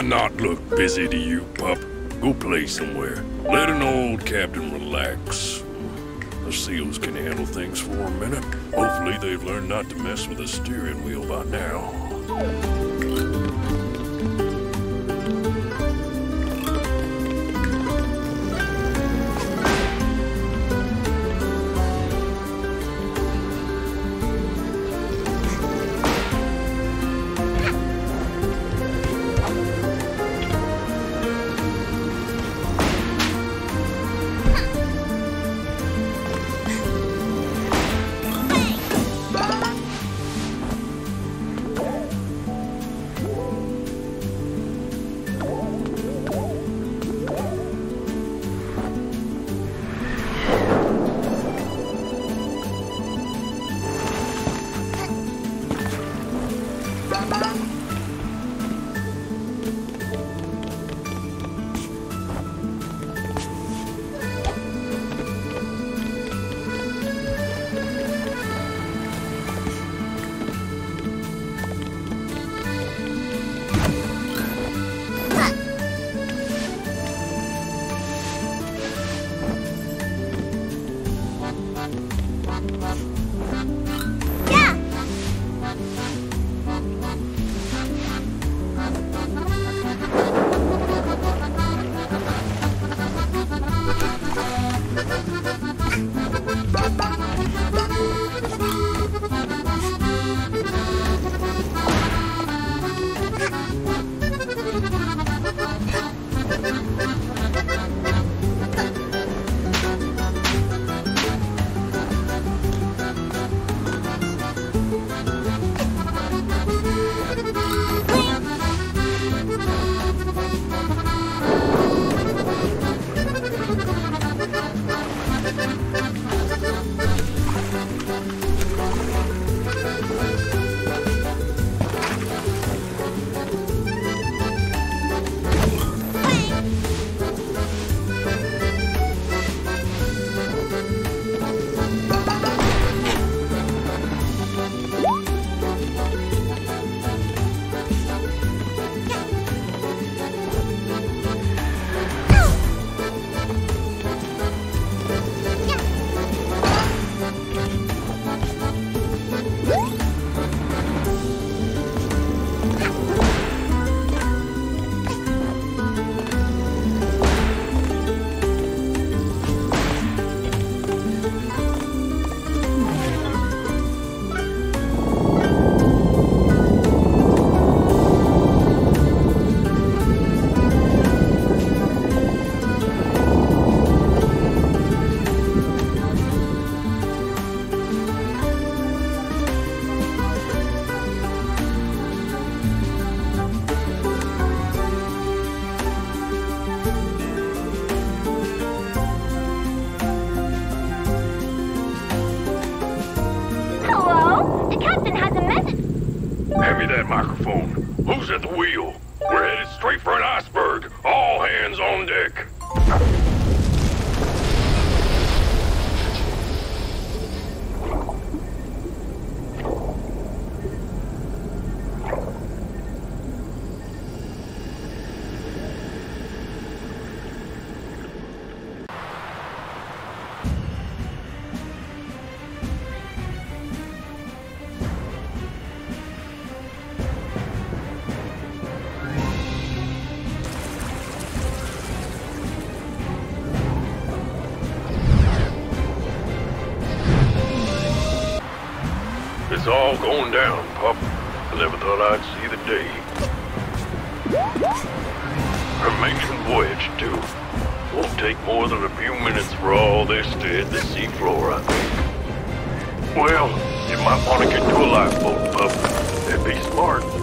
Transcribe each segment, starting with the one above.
I not look busy to you, pup? Go play somewhere. Let an old captain relax. The SEALs can handle things for a minute. Hopefully they've learned not to mess with the steering wheel by now. Going down, pup. I never thought I'd see the day. We're making voyage, too. Won't take more than a few minutes for all this to hit the seafloor, I think. Well, you might want to get to a lifeboat, pup. That'd be smart.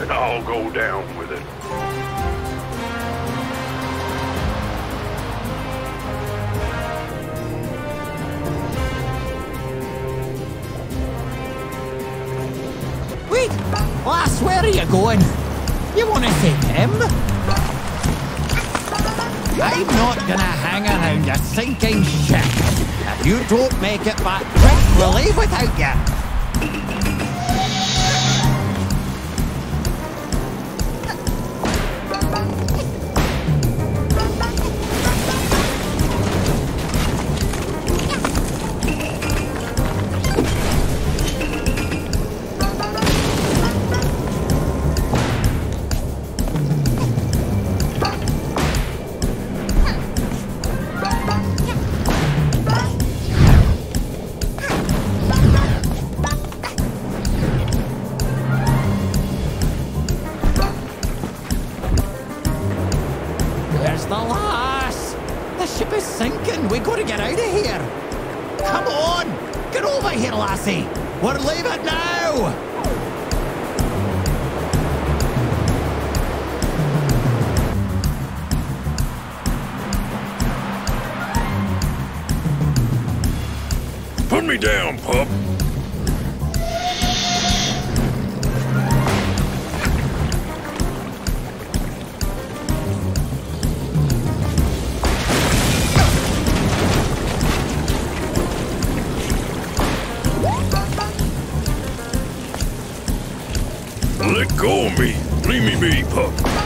and I'll go down with it. Wait! Lass, where are you going? You want to take him? I'm not gonna hang around a sinking ship. If you don't make it back quick, we'll leave without you. Put me down, pup! Let go of me! Leave me be, pup!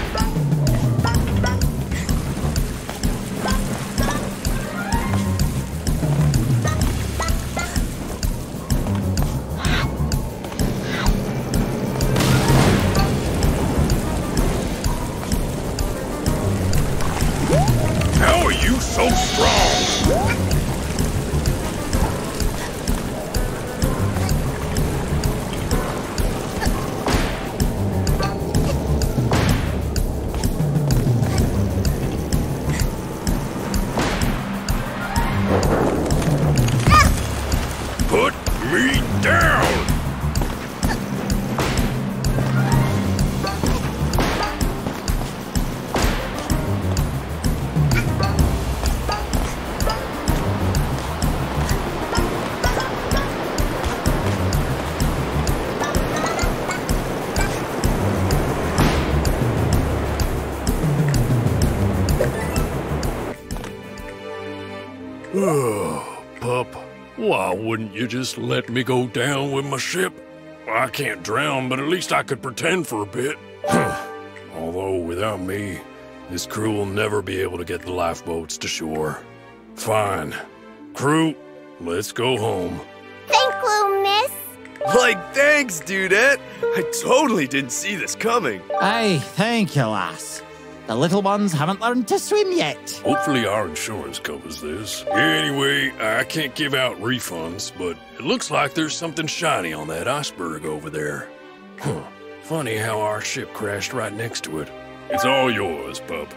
me down! Wouldn't you just let me go down with my ship? I can't drown, but at least I could pretend for a bit. Although, without me, this crew will never be able to get the lifeboats to shore. Fine. Crew, let's go home. Thank you, miss. Like, thanks, dudette. I totally didn't see this coming. Aye, thank you, lass. The little ones haven't learned to swim yet. Hopefully our insurance covers this. Anyway, I can't give out refunds, but it looks like there's something shiny on that iceberg over there. Huh. Funny how our ship crashed right next to it. It's all yours, pup.